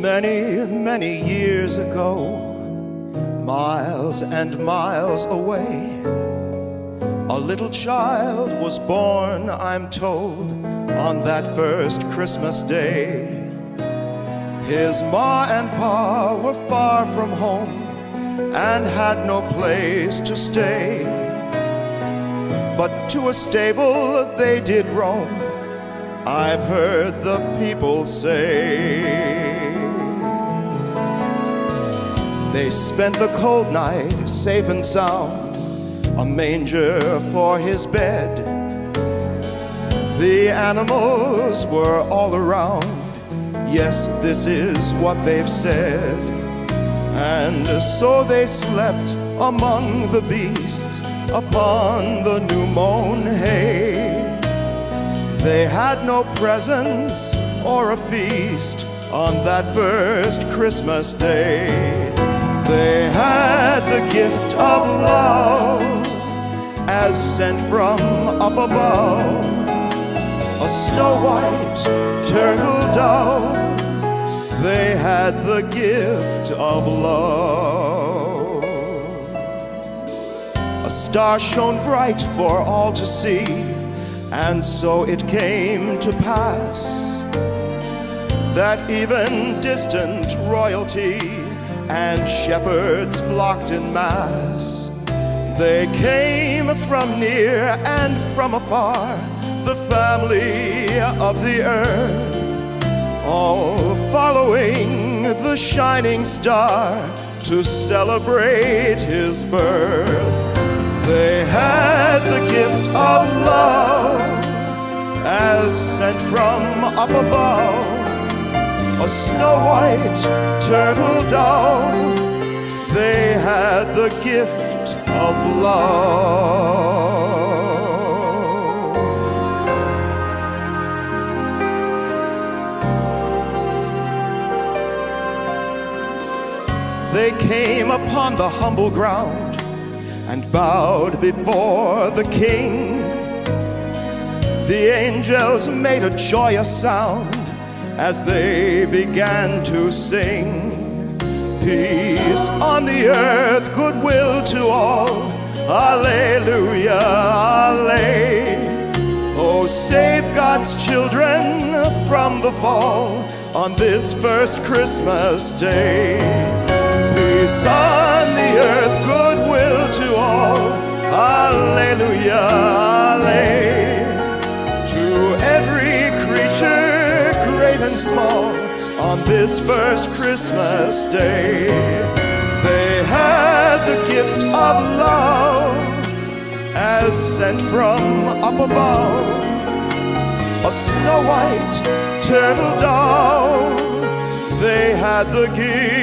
Many, many years ago, miles and miles away, a little child was born, I'm told, on that first Christmas day. His ma and pa were far from home and had no place to stay. But to a stable they did roam, I've heard the people say. They spent the cold night safe and sound, a manger for his bed. The animals were all around, yes, this is what they've said. And so they slept among the beasts upon the new mown hay. They had no presents or a feast on that first Christmas day. They had the gift of love as sent from up above. A snow white turtle dove. They had the gift of love. A star shone bright for all to see, and so it came to pass that even distant royalty and shepherds flocked in mass. They came from near and from afar, the family of the earth, all following the shining star to celebrate his birth. They had the gift of love as sent from up above a snow white turtle dove. They had the gift of love. They came upon the humble ground and bowed before the king. The angels made a joyous sound as they began to sing. Peace on the earth, goodwill to all. Alleluia, Alleluia. Oh, save God's children from the fall on this first Christmas day. Peace on the earth, and small, on this first Christmas day. They had the gift of love as sent from up above. A snow white turtle dove, they had the gift